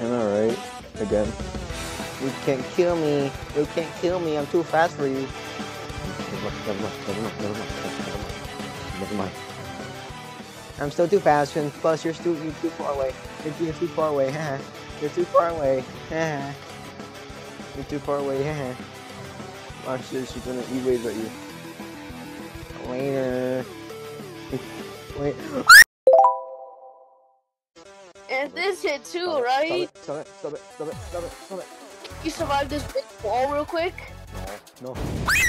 I know, right? Again. You can't kill me. You can't kill me. I'm too fast for you. Never mind, never mind, never mind, never mind, never mind. I'm still too fast, and plus you're too you're too far away. You're, you're too far away. you're too far away. you're too far away. Watch this. She's gonna e-wave at you. Later. Wait. And this hit too, stop right? It, stop it, stop it, stop it, stop it, stop it. You survived this big wall real quick? No, no.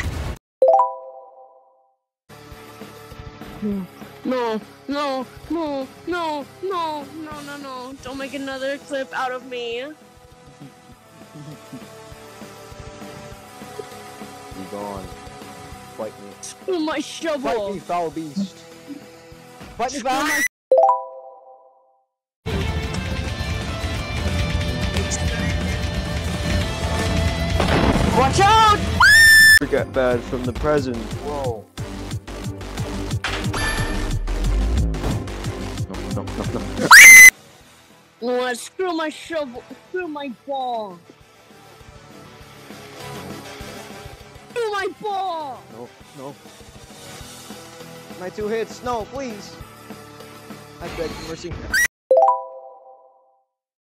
No, no, no, no, no, no, no, no. Don't make another clip out of me. you gone. Fight me. Oh my shovel. Fight me, foul beast. Fight me, foul Watch out! Get bad from the present. Whoa. No, no, no, no. Oh, screw my shovel. Screw my ball. Screw my ball. No, no. My two hits. No, please. I beg for mercy.